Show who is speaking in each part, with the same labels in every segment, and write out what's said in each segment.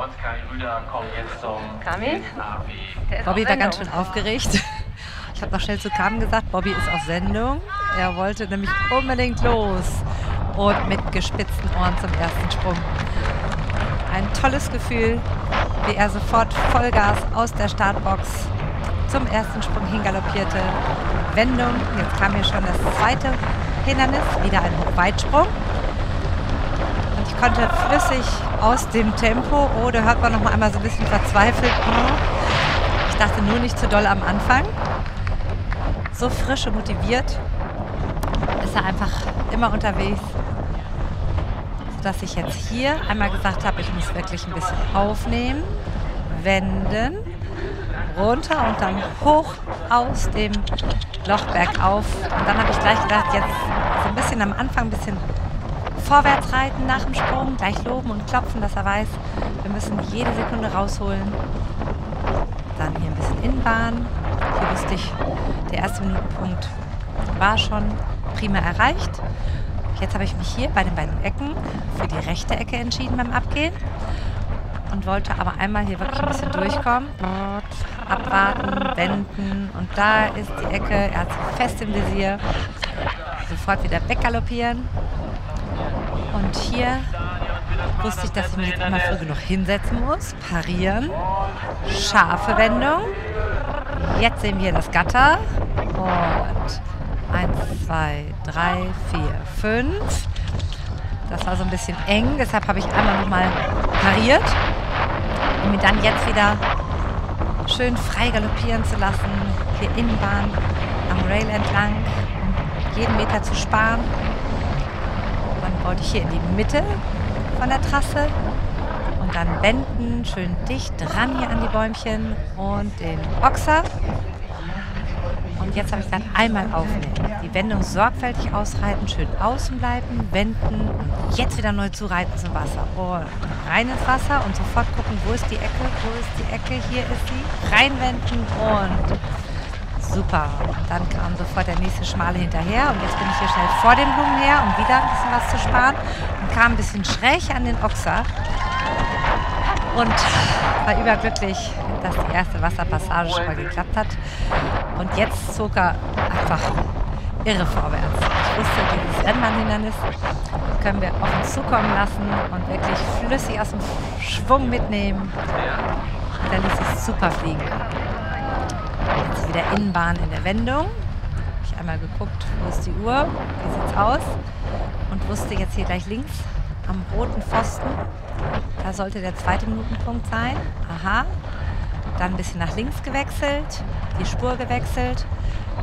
Speaker 1: Und Kai Rüder kommt jetzt zum
Speaker 2: Kami?
Speaker 3: Bobby war ganz schön aufgeregt. Ich habe noch schnell zu Carmen gesagt, Bobby ist auf Sendung. Er wollte nämlich unbedingt los und mit gespitzten Ohren zum ersten Sprung. Ein tolles Gefühl, wie er sofort Vollgas aus der Startbox zum ersten Sprung hingaloppierte. Wendung, jetzt kam hier schon das zweite Hindernis, wieder ein Hochweitsprung. Und ich konnte flüssig aus dem Tempo, oh, da hört man noch mal einmal so ein bisschen verzweifelt. Ich dachte nur nicht zu doll am Anfang. So frisch und motiviert ist er einfach immer unterwegs dass ich jetzt hier einmal gesagt habe, ich muss wirklich ein bisschen aufnehmen, wenden, runter und dann hoch aus dem Loch bergauf. Und dann habe ich gleich gedacht, jetzt so ein bisschen am Anfang ein bisschen vorwärts reiten nach dem Sprung, gleich loben und klopfen, dass er weiß, wir müssen jede Sekunde rausholen. Dann hier ein bisschen Innenbahn. Hier wusste ich, der erste Minutenpunkt war schon prima erreicht. Jetzt habe ich mich hier bei den beiden Ecken für die rechte Ecke entschieden beim Abgehen und wollte aber einmal hier wirklich ein bisschen durchkommen. Abwarten, wenden und da ist die Ecke. Er hat sie fest im Visier. Sofort wieder weggaloppieren. Und hier wusste ich, dass ich mich jetzt immer früh genug hinsetzen muss. Parieren. Scharfe Wendung. Jetzt sehen wir das Gatter. Und 1, 2, 3, 4, 5. Das war so ein bisschen eng, deshalb habe ich einmal nochmal pariert, um mir dann jetzt wieder schön frei galoppieren zu lassen. Hier Innenbahn am Rail entlang, um jeden Meter zu sparen. Dann wollte ich hier in die Mitte von der Trasse und dann wenden, schön dicht dran hier an die Bäumchen und den Ochser und jetzt habe ich dann einmal aufnehmen. Die Wendung sorgfältig ausreiten, schön außen bleiben, wenden und jetzt wieder neu zureiten zum Wasser. Und rein ins Wasser und sofort gucken, wo ist die Ecke, wo ist die Ecke, hier ist sie. Reinwenden und super. Dann kam sofort der nächste Schmale hinterher und jetzt bin ich hier schnell vor den Blumen her, um wieder ein bisschen was zu sparen und kam ein bisschen schräg an den Ochser und war überglücklich, dass die erste Wasserpassage schon mal geklappt hat. Und jetzt zog er einfach irre vorwärts. Ich wusste, dieses Rennbahnhindernis können wir auf uns zukommen lassen und wirklich flüssig aus dem Schwung mitnehmen. Und dann ließ es super fliegen. Jetzt wieder Innenbahn in der Wendung. Habe ich einmal geguckt, wo ist die Uhr, wie sieht es aus? Und wusste jetzt hier gleich links am roten Pfosten, da sollte der zweite Minutenpunkt sein. Aha, dann ein bisschen nach links gewechselt, die Spur gewechselt.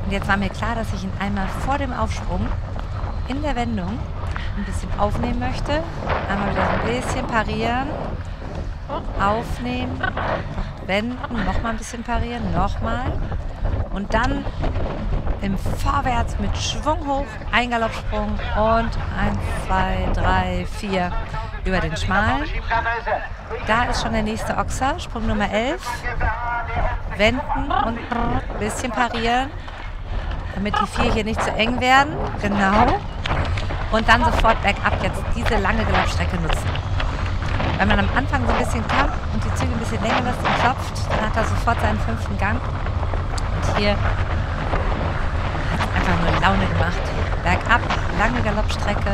Speaker 3: Und jetzt war mir klar, dass ich ihn einmal vor dem Aufsprung in der Wendung ein bisschen aufnehmen möchte. Einmal wieder ein bisschen parieren, aufnehmen, wenden, nochmal ein bisschen parieren, nochmal. Und dann im Vorwärts mit Schwung hoch, ein Galoppsprung und 1, 2, 3, 4 über den Schmalen. Da ist schon der nächste Ochser, Sprung Nummer 11. Wenden und ein bisschen parieren, damit die vier hier nicht zu eng werden. Genau. Und dann sofort bergab jetzt diese lange Galoppstrecke nutzen. Wenn man am Anfang so ein bisschen kommt und die Züge ein bisschen länger lässt und klopft, dann hat er sofort seinen fünften Gang. Und hier hat einfach nur Laune gemacht. Bergab, lange Galoppstrecke,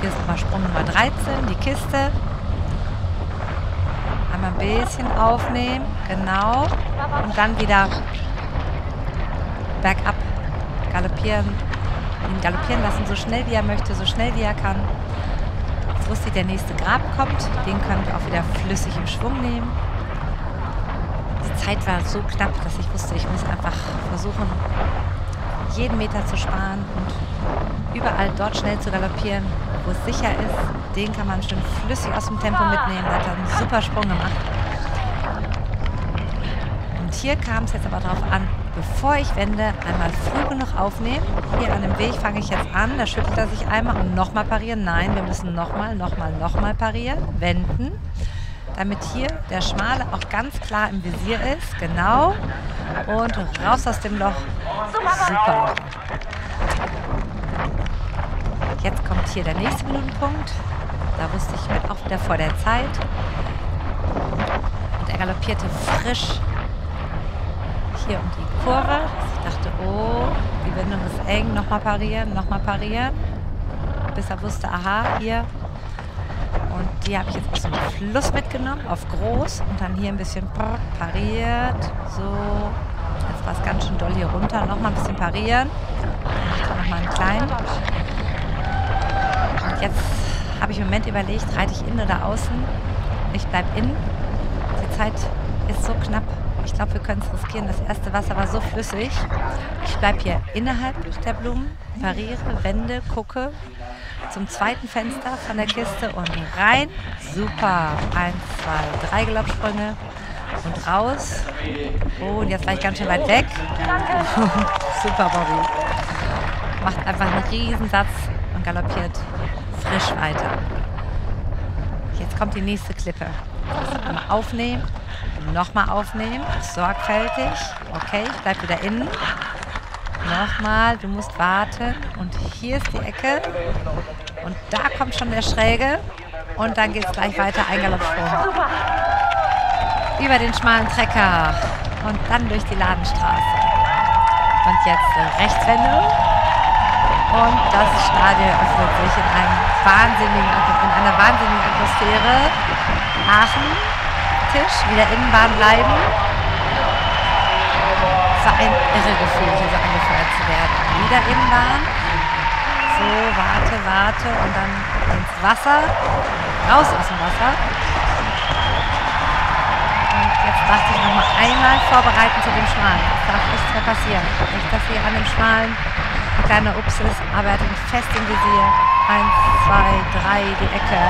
Speaker 3: hier ist nochmal Sprung Nummer 13, die Kiste. Einmal ein bisschen aufnehmen, genau. Und dann wieder bergab galoppieren, ihn galoppieren lassen, so schnell wie er möchte, so schnell wie er kann. Ich, der nächste Grab kommt. Den können wir auch wieder flüssig im Schwung nehmen. Die Zeit war so knapp, dass ich wusste, ich muss einfach versuchen, jeden Meter zu sparen und überall dort schnell zu galoppieren, wo es sicher ist. Den kann man schön flüssig aus dem Tempo mitnehmen. Da hat er einen super Sprung gemacht. Und hier kam es jetzt aber darauf an, bevor ich wende, einmal früh genug aufnehmen. Hier an dem Weg fange ich jetzt an, da schüttelt er sich einmal und nochmal parieren. Nein, wir müssen nochmal, nochmal, nochmal parieren, wenden, damit hier der Schmale auch ganz klar im Visier ist. Genau. Und raus aus dem Loch. Super. Jetzt kommt hier der nächste Minutenpunkt. Da wusste ich, ich bin auch wieder vor der Zeit. Und er galoppierte frisch hier um die Kurve. Ich dachte, oh, die Windung ist eng. Nochmal parieren, nochmal parieren. Bis er wusste, aha, hier. Und die habe ich jetzt aus dem Fluss mitgenommen, auf groß. Und dann hier ein bisschen pariert. So, jetzt war es ganz schön doll hier runter. Nochmal ein bisschen parieren. Nochmal einen kleinen. Und jetzt habe ich im Moment überlegt, reite ich innen oder außen. Ich bleibe innen. Die Zeit ist so knapp. Ich glaube, wir können es riskieren. Das erste Wasser war so flüssig. Ich bleibe hier innerhalb der Blumen, pariere, wende, gucke zum zweiten Fenster von der Kiste und rein. Super. Eins, zwei, drei Galoppsprünge und raus. Oh, und jetzt war ich ganz schön weit weg. Super, Bobby. Macht einfach einen Riesensatz und galoppiert frisch weiter. Jetzt kommt die nächste Klippe. Einmal aufnehmen, nochmal aufnehmen, sorgfältig. Okay, ich bleibe wieder innen. Nochmal, du musst warten. Und hier ist die Ecke. Und da kommt schon der Schräge. Und dann geht es gleich weiter, ein Galoppsprung. Über den schmalen Trecker. Und dann durch die Ladenstraße. Und jetzt Rechtswendung. Und das Stadion öffnet sich in, einem wahnsinnigen, in einer wahnsinnigen Atmosphäre. Aachen, Tisch, wieder Innenbahn bleiben. Es war ein irre Gefühl, hier so angefeuert zu werden. Wieder Innenbahn. So, warte, warte und dann ins Wasser. Raus aus dem Wasser. Und jetzt dachte ich nochmal einmal vorbereiten zu dem Schmalen. Es darf nichts mehr passieren. Nicht, dass hier an dem Schmalen ein kleiner Ups ist, aber er hat ihn fest im Visier. Eins, zwei, drei, die Ecke.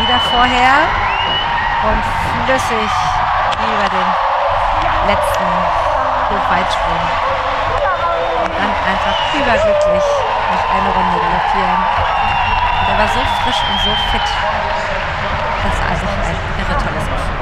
Speaker 3: Wieder vorher und flüssig über den letzten Hochweitsprung. Und dann einfach überglücklich noch eine Runde blockieren. Und er war so frisch und so fit. Das war einfach ein irre tolles Gefühl.